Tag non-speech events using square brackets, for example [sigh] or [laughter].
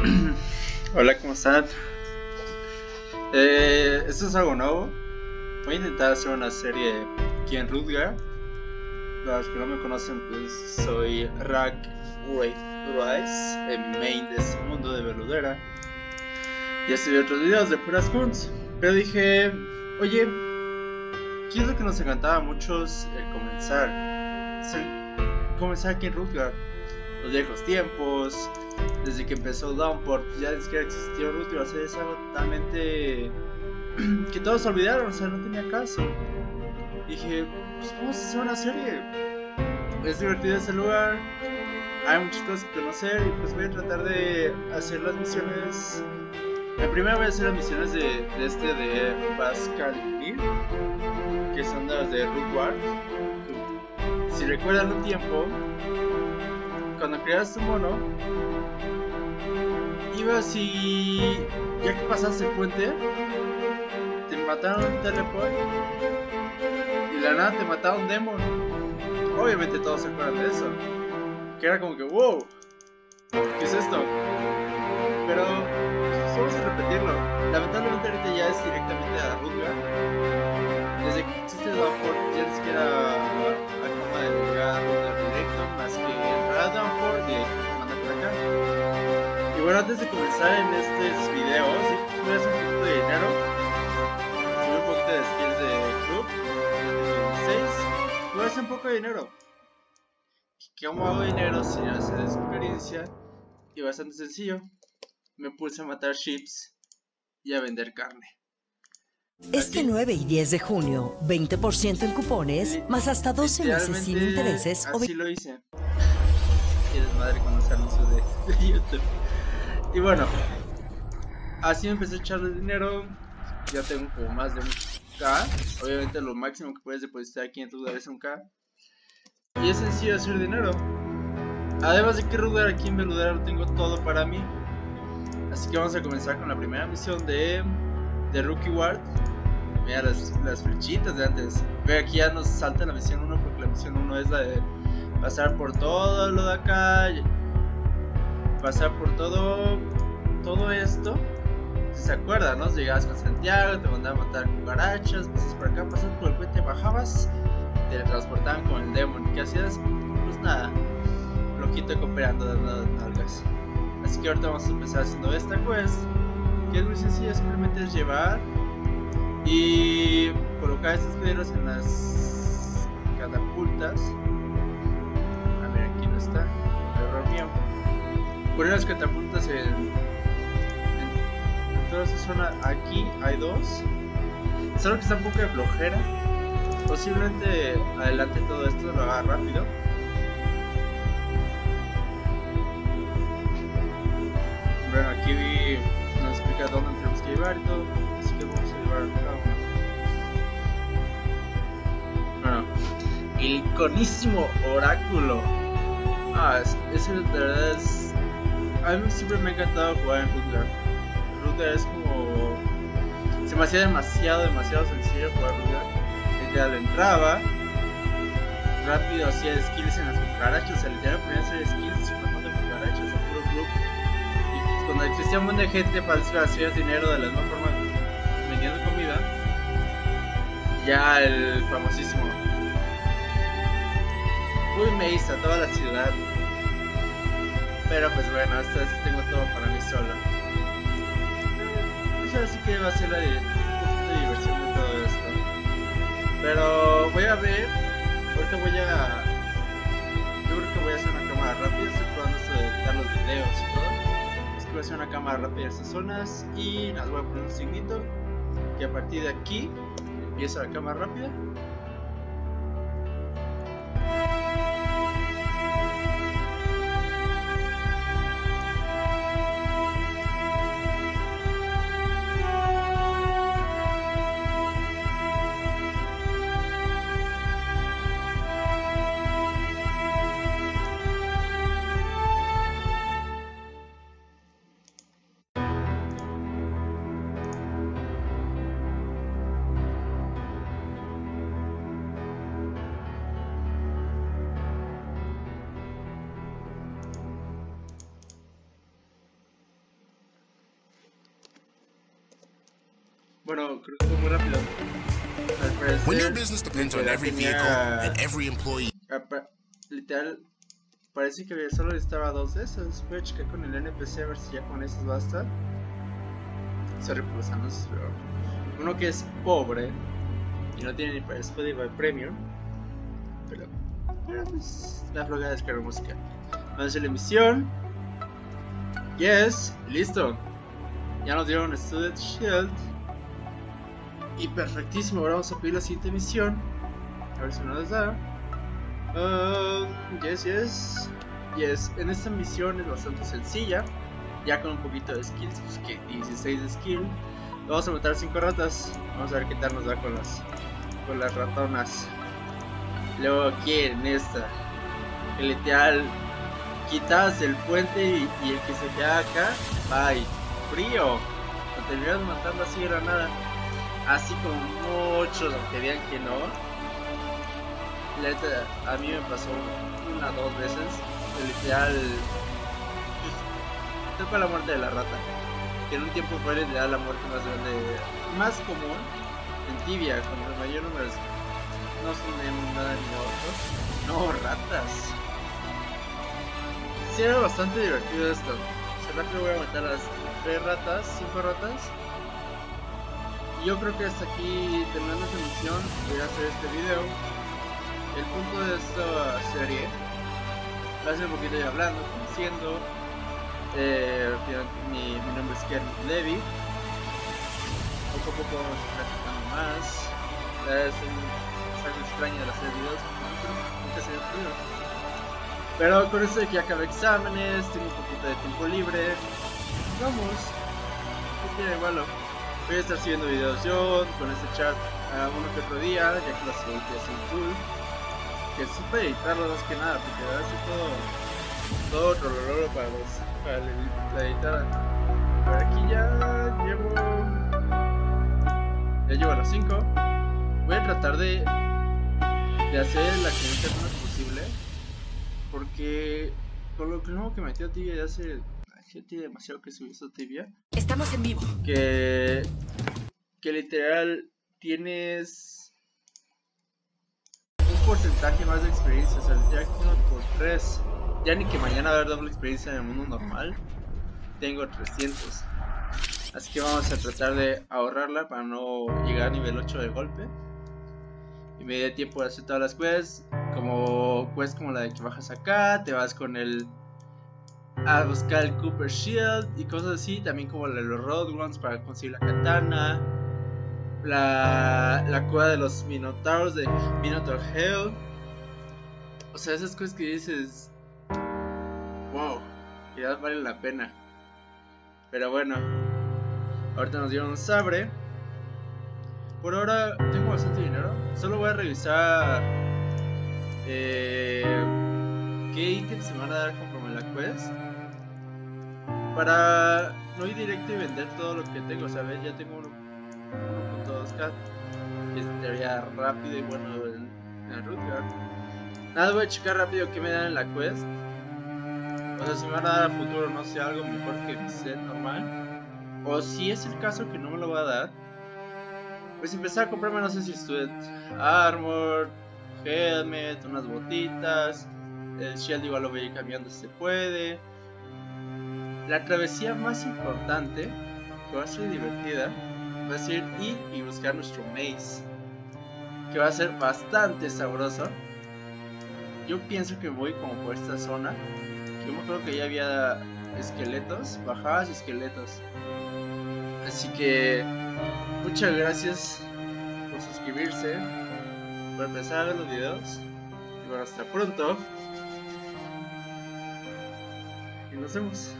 [clears throat] Hola, ¿cómo están? Eh, esto es algo nuevo. Voy a intentar hacer una serie aquí en Rudgar. Para los que no me conocen, pues soy Rack Rice, el main de este mundo de Veludera. Ya subí otros videos de puras guns. Pero dije, oye, ¿qué es lo que nos encantaba a muchos el comenzar? Es el comenzar aquí en Rudgar. Los viejos tiempos, desde que empezó Downport, pues ya ni siquiera existió Root o sea, es algo totalmente [clears throat] que todos olvidaron, o sea, no tenía caso. Dije, pues vamos a hacer una serie. Es divertido ese lugar, hay muchas cosas que conocer y pues voy a tratar de hacer las misiones. Primero voy a hacer las misiones de, este de Pascal que son las de Root War. Si recuerdan un tiempo, cuando creas tu mono, ibas y ya que pasaste el puente, te mataron un teleport y la nada te mataron un demon. Obviamente todos se acuerdan de eso. Que era como que, wow, ¿qué es esto? Pero pues, vamos a repetirlo. Lamentablemente ahorita ya es directamente a Rudga. Desde que existe Downport ya ni siquiera acaba de llegar a directo, más que Y bueno, antes de comenzar en estos videos, voy a hacer un poquito de dinero. Subí un poquito de skills de club, de 6. Voy a hacer un poco de dinero. ¿Cómo hago dinero sin hacer experiencia? Y bastante sencillo. Me puse a matar ships y a vender carne. Este 9 y 10 de junio, 20% en cupones, más hasta 12 meses sin intereses. Así lo hice. Y desmadre con los anuncios de, de, [laughs] YouTube. Y bueno, así empecé a echarle dinero. Ya tengo como más de un K. Obviamente lo máximo que puedes depositar aquí en tu es un K. Y es sencillo hacer dinero. Además de que Rudar aquí en Beludera tengo todo para mí. Así que vamos a comenzar con la primera misión de, de Rookie Ward. Mira las, las, flechitas de antes. Ve aquí ya nos salta la misión 1 porque la misión 1 es la de pasar por todo lo de acá. Pasar por todo todo esto. Si se acuerdan, ¿no? Llegabas con Santiago, te mandaban matar cucarachas, pasas por acá, pasas por el puente, bajabas, te transportaban con el demon. ¿Qué hacías? Pues nada, loquito cooperando dando nalgas. Así que ahorita vamos a empezar haciendo esta quest, que es muy sencilla, simplemente es llevar y colocar estas piedras en las catapultas. A ver, aquí no está, error mío. Poner las catapultas en, en, en, toda esa zona. Aquí hay dos. Solo que está un poco de flojera. Posiblemente adelante todo esto lo haga rápido. Bueno, aquí nos explica dónde tenemos que llevar y todo. Así que vamos a llevar cada uno. Bueno, el iconísimo oráculo. Ah, ese de verdad es. A mí siempre me ha encantado jugar en Rutger. Rutger es como. Se me hacía demasiado, demasiado sencillo jugar. Ya le entraba. Rápido hacía skills en las cucarachas. O sea, literal ponía a hacer skills matando cucarachas a puro club cuando existía un montón de gente para hacer dinero de la misma forma vendiendo comida, ya el famosísimo Uy, me hizo toda la ciudad. Pero pues bueno, hasta así tengo todo para mí solo. Pues así que va a ser la de, de diversión de todo esto. Pero voy a ver, ahorita voy a... Yo creo que voy a hacer una cámara rápida, estoy probando esto de editar los videos y todo voy a hacer una cámara rápida en estas zonas y nada, voy a poner un signito que a partir de aquí empieza la cámara rápida Bueno, creo que fue muy rápido. Al parecer, When your business depends on every vehicle and every employee, Literal, parece que solo necesitaba dos de esos. Voy a checar con el NPC a ver si ya con esos basta. Sorry por los anuncios, pero uno que es pobre y no tiene ni para Spotify Premium. Pero, pero pues, la floja de descargar música. Vamos a hacer la emisión. Yes, listo. Ya nos dieron Student Shield. Y perfectísimo, ahora vamos a pedir la siguiente misión. A ver si nos da. Um, yes, yes. Yes, en esta misión es bastante sencilla. Ya con un poquito de skills, pues que 16 de skill. Vamos a matar 5 ratas. Vamos a ver qué tal nos da con las, con las ratonas. Luego aquí en esta, que literal quitas el puente y, el que se queda acá, bye. Frío. Lo terminas matando así de la nada. Así como muchos, aunque digan que no. A mí me pasó una dos veces. literal. Fue con la muerte de la rata. Que en un tiempo fue literal la muerte más grande. Más común en tibia, con el mayor número. No son nada ni otros. No, ratas. Sí, era bastante divertido esto. O sea, rápido voy a matar a las tres ratas, cinco ratas. Yo creo que hasta aquí, terminando esta misión, voy a hacer este video. El punto de esta serie va a ser un poquito de hablando, conociendo. Eh, mi, nombre es Ken Levy. Poco a poco vamos practicando más. Es, es algo extraño de hacer videos, nunca se me. Pero con esto de que acabé exámenes, tengo un poquito de tiempo libre. Vamos. Voy a estar subiendo videos yo con este chat a uno que otro día, ya que las ediciones son full. Que sí para editarlo más que nada, porque a veces todo, todo otro lolo para, los, para la, editada. Pero aquí ya llevo. Ya llevo a las 5. Voy a tratar de, de hacer la que menos posible. Porque con lo que nuevo que metió Tibia ya hace. Ya tiene demasiado que subir esa Tibia Que, que literal tienes un porcentaje más de experiencia, o sea, que uno por 3, ya ni que mañana haber doble experiencia en el mundo normal, tengo 300. Así que vamos a tratar de ahorrarla para no llegar a nivel 8 de golpe. Y me dé tiempo de hacer todas las quests, como quests como la de que bajas acá, te vas con el a buscar el Cooper Shield y cosas así, también como la de los Roadruns para conseguir la katana, la, la cueva de los Minotauros de Minotaur Hell. O sea, esas cosas que dices, wow, ya vale la pena. Pero bueno, ahorita nos dieron un sabre. Por ahora tengo bastante dinero, solo voy a revisar eh, qué ítems se van a dar conforme la quest para no ir directo y vender todo lo que tengo, ¿sabes? Ya tengo 1.2k, que teoría rápido y bueno en, el Rutgard. Nada, voy a checar rápido qué me dan en la quest. O sea, si me van a dar a futuro, no sé, algo mejor que mi set normal. O si es el caso que no me lo va a dar, pues empezar a comprarme, no sé si Student Armor, Helmet, unas botitas. El Shield igual lo voy a ir cambiando si se puede. La travesía más importante, que va a ser divertida, va a ser ir y buscar nuestro maze. Que va a ser bastante sabroso. Yo pienso que voy como por esta zona. Yo me acuerdo que ya había esqueletos, bajadas y esqueletos. Así que muchas gracias por suscribirse, por empezar a ver los videos. Y bueno, hasta pronto. Y nos vemos.